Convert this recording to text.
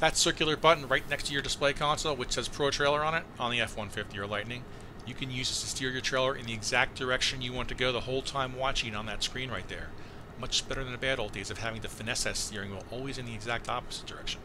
That circular button right next to your display console, which says Pro Trailer on it, on the F-150 or Lightning, you can use this to steer your trailer in the exact direction you want to go the whole time watching on that screen right there. Much better than the bad old days of having to finesse that steering wheel always in the exact opposite direction.